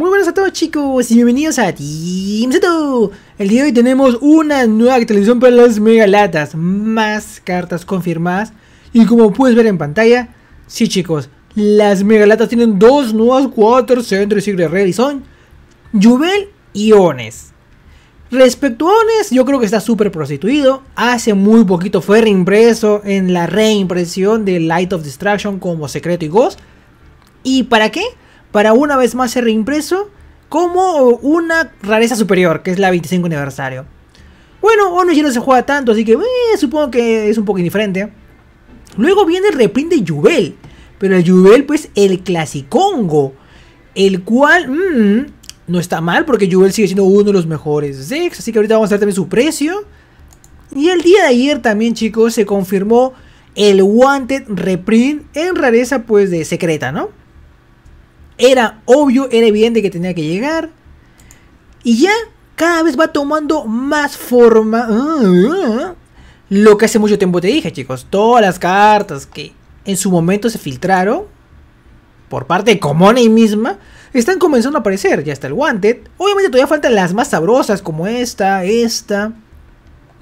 Muy buenas a todos chicos y bienvenidos a Team Zeto. El día de hoy tenemos una nueva actualización para las megalatas, más cartas confirmadas y como puedes ver en pantalla, sí chicos, las megalatas tienen dos nuevas Quarter Century Secret Rare y son Jubel y Ones. Respecto a Ones, yo creo que está súper prostituido. Hace muy poquito fue reimpreso en la reimpresión de Light of Distraction como secreto y Ghost. ¿Y para qué? Para una vez más ser reimpreso como una rareza superior, que es la 25 aniversario. Bueno, Ono ya no se juega tanto, así que eh, supongo que es un poco indiferente. Luego viene el reprint de Jubel, pero el Jubel pues el clasicongo, el cual mm, no está mal porque Jubel sigue siendo uno de los mejores decks, así que ahorita vamos a ver también su precio. Y el día de ayer también chicos se confirmó el Wanted reprint en rareza pues de secreta, ¿no? Era obvio, era evidente que tenía que llegar. Y ya cada vez va tomando más forma. Ah, lo que hace mucho tiempo te dije, chicos. Todas las cartas que en su momento se filtraron por parte de Comone misma están comenzando a aparecer. Ya está el Wanted. Obviamente todavía faltan las más sabrosas como esta, esta.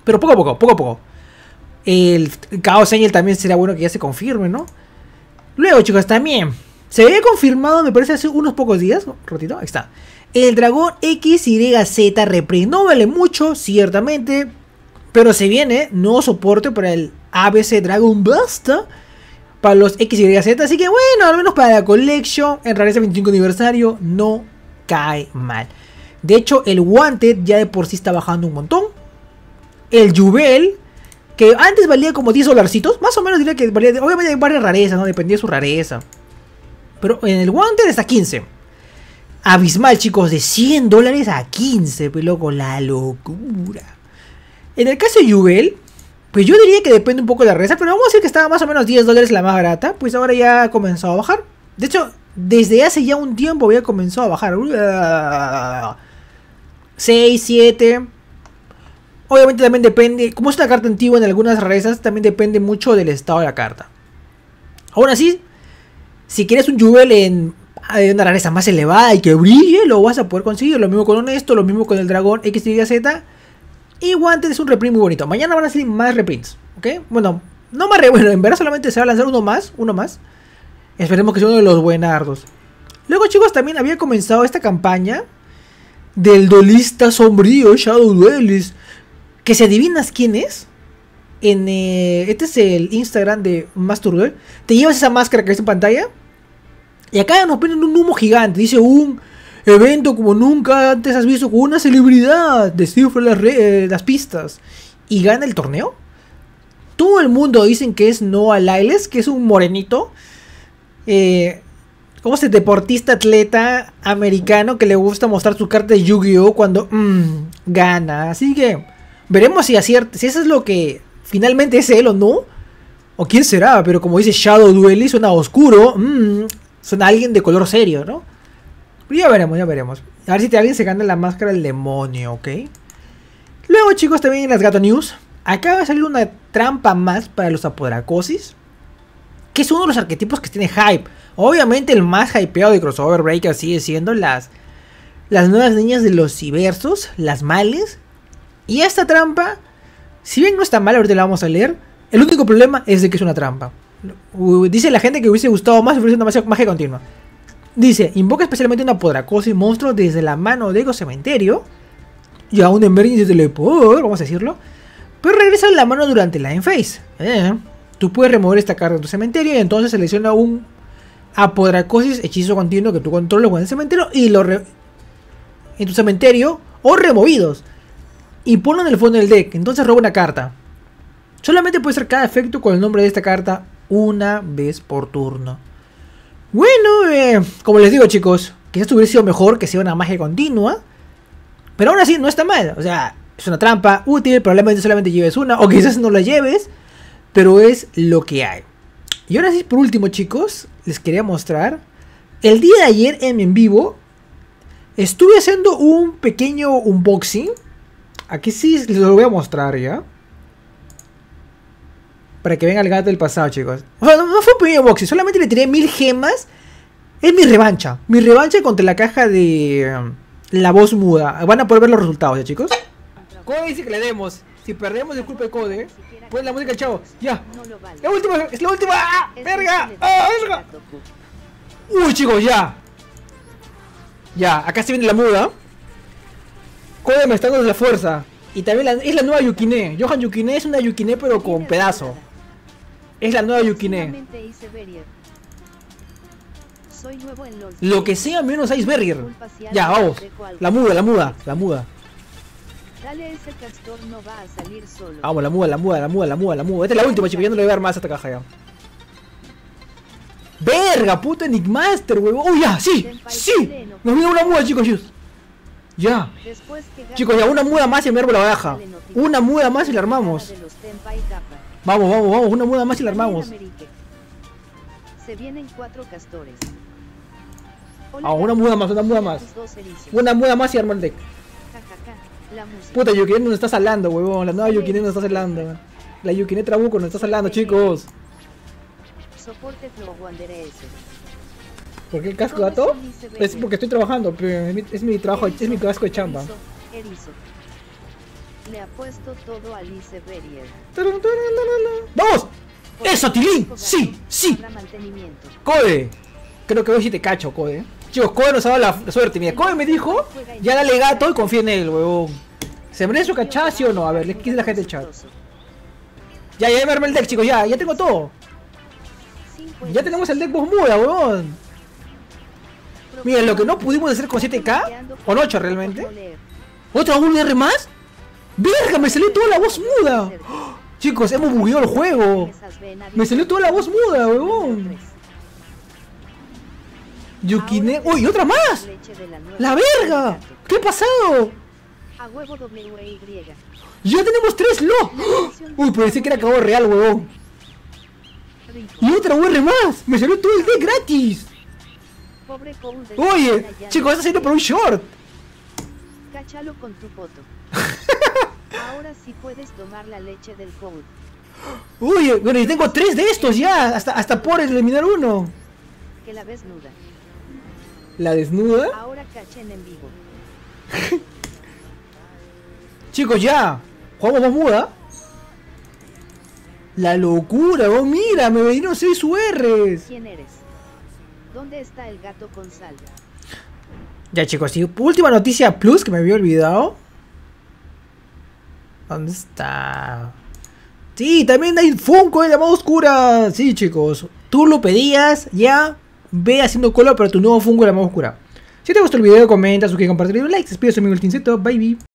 Pero poco a poco, poco a poco. El Chaos Angel también sería bueno que ya se confirme, ¿no? Luego, chicos, también se había confirmado, me parece, hace unos pocos días. Ratito, ahí está. El dragón XYZ reprint. No vale mucho, ciertamente. Pero se viene nuevo soporte para el ABC Dragon Buster. Para los XYZ. Así que bueno, al menos para la Collection. En rareza 25 aniversario. No cae mal. De hecho, el Wanted ya de por sí está bajando un montón. El Jubel. Que antes valía como 10 dolarcitos. Más o menos diría que valía. Obviamente hay varias rarezas, ¿no? Dependía de su rareza. Pero en el Wanted está 15. Abismal, chicos, de 100 dólares a 15, pues loco, la locura. En el caso de Jubel, pues yo diría que depende un poco de la reza, pero vamos a decir que estaba más o menos 10 dólares la más barata, pues ahora ya ha comenzado a bajar. De hecho, desde hace ya un tiempo había comenzado a bajar. 6, 7. Obviamente también depende, como es una carta antigua en algunas rezas, también depende mucho del estado de la carta. Aún así, si quieres un Jubel en una rareza más elevada y que brille, lo vas a poder conseguir. Lo mismo con Honesto, lo mismo con el dragón XYZ. Y Wanted es un reprint muy bonito. Mañana van a salir más reprints, ¿ok? Bueno, no más bueno, en verdad solamente se va a lanzar uno más, uno más. Esperemos que sea uno de los buenardos. Luego, chicos, también había comenzado esta campaña del duelista sombrío Shadow Duelist. Que si adivinas quién es, en eh, este es el Instagram de Masturduel. Te llevas esa máscara que ves en pantalla y acá nos ponen un humo gigante. Dice un evento como nunca antes has visto con una celebridad. Descifra las, eh, las pistas. Y gana el torneo. Todo el mundo dicen que es Noah Lyles, que es un morenito. Eh, como ese deportista atleta americano que le gusta mostrar su carta de Yu-Gi-Oh! cuando mm, gana. Así que veremos si acierta. Si eso es lo que finalmente es él o no. O quién será, pero como dice Shadow Duelist, suena oscuro. Mmm, son alguien de color serio, ¿no? ya veremos, ya veremos. A ver si alguien se gana la máscara del demonio, ¿ok? Luego, chicos, también en las Gato News. Acaba de salir una trampa más para los Apodracosis. Que es uno de los arquetipos que tiene hype. Obviamente el más hypeado de Crossover Breaker sigue siendo las, las nuevas niñas de los cibersos, las males. Y esta trampa, si bien no está mal, ahorita la vamos a leer. El único problema es de que es una trampa. Dice la gente que hubiese gustado más si fuese una magia continua. Dice, invoca especialmente una podracosis monstruo desde la mano de Ego Cementerio. Y a un Emergency Teleport, vamos a decirlo. Pero regresa a la mano durante la Enphase. Eh, tú puedes remover esta carta de tu cementerio y entonces selecciona un Apodracosis hechizo continuo que tú controles con el cementerio y lo en tu cementerio o removidos. Y ponlo en el fondo del deck. Entonces roba una carta. Solamente puede ser cada efecto con el nombre de esta carta una vez por turno. Bueno, eh, como les digo chicos, quizás hubiera sido mejor que sea una magia continua. Pero aún así no está mal. O sea, es una trampa útil, probablemente solamente lleves una, o quizás no la lleves. Pero es lo que hay. Y ahora sí, por último chicos, les quería mostrar. El día de ayer en en vivo estuve haciendo un pequeño unboxing. Aquí sí les lo voy a mostrar ya. Para que venga el gato del pasado, chicos. O sea, no, fue un pequeño boxing, solamente le tiré mil gemas Es mi revancha. Mi revancha contra la caja de um, la voz muda. Van a poder ver los resultados, ¿ya chicos? Code dice que le demos. Si perdemos, disculpe de Code. Pon la música, chavo. Ya. La última, es la última. ¡Ah! ¡Verga! ¡Ah, verga! Uy, chicos, ya. Ya, acá se viene la muda. Code me está dando la fuerza. Y también es la nueva Yukine. Johan Yukine es una Yukine pero con pedazo. Es la nueva Yukine. Próximamente Ice Barrier. Soy nuevo en LOL. Lo que sea menos Ice Barrier. Ya, vamos. La muda, la muda, la muda. Dale ese castor, no va a salir solo. Vamos, la muda, la muda, la muda, la muda, la muda. Esta es la última, chicos. Ya no le voy a dar más a esta caja ya. Verga, puto Enigmaster, huevón. ¡Uy, ya! ¡Sí! ¡Sí! Nos viene una muda, chicos. Ya. Chicos, ya una muda más y me armo la baja. Una muda más y la armamos. Vamos, vamos, vamos. Una muda más y la armamos. Se vienen cuatro castores. Ah, una muda más, una muda más. Una muda más y el deck. Música. Puta, Yukine nos está salando, huevón. La nueva Yukine nos está salando. La Yukine Trabuco nos está salando, chicos. Soporte. ¿Por qué el casco gato? Es porque estoy trabajando, pero es mi, es mi trabajo, es mi casco de chamba. Le apuesto todo a Lice Barrier. ¡Vamos! ¡Eso, Tilín! ¡Sí! ¡Sí! ¡Code! Creo que hoy sí te cacho, Code. Chicos, Code nos ha dado la, la suerte. Mira, Code me dijo, ya dale gato y confía en él, huevón. ¿Se merece su cachada, sí o no? A ver, le quise la gente el chat. Ya, ya me armé el deck, chicos, ya, ya tengo todo. Ya tenemos el deck voz muda, huevón. Mira, lo que no pudimos hacer con 7K, con 8 realmente. ¿Otra UR más? ¡Verga! Me salió toda la voz muda. Chicos, hemos bugueado el juego. Me salió toda la voz muda, huevón. Yukine. ¡Uy, otra más! ¡La verga! ¿Qué ha pasado? ¡Ya tenemos tres LO! Uy, pensé que era cabo real, huevón. Y otra UR más. Me salió todo el deck gratis. Oye, chicos, está haciendo por un short. Cáchalo con tu foto. Ahora sí puedes tomar la leche del Cole. Uy, bueno, y tengo tres de estos ya. Hasta, hasta por eliminar uno. Que la ves nuda. La desnuda. Ahora cachen en vivo. Chicos, ya. Jugamos más muda. La locura, oh mira, me vinieron 6 URs. ¿Quién eres? ¿Dónde está el gato con sal? Ya chicos, y última noticia plus que me había olvidado. ¿Dónde está? Sí, también hay Funko de la más oscura. Sí, chicos. Tú lo pedías, ya. Ve haciendo cola para tu nuevo Funko de la más oscura. Si te gustó el video, comenta, suscríbete, comparte el video, like. Despido, soy mi Tinceto. Bye, bye.